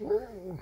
Ooh.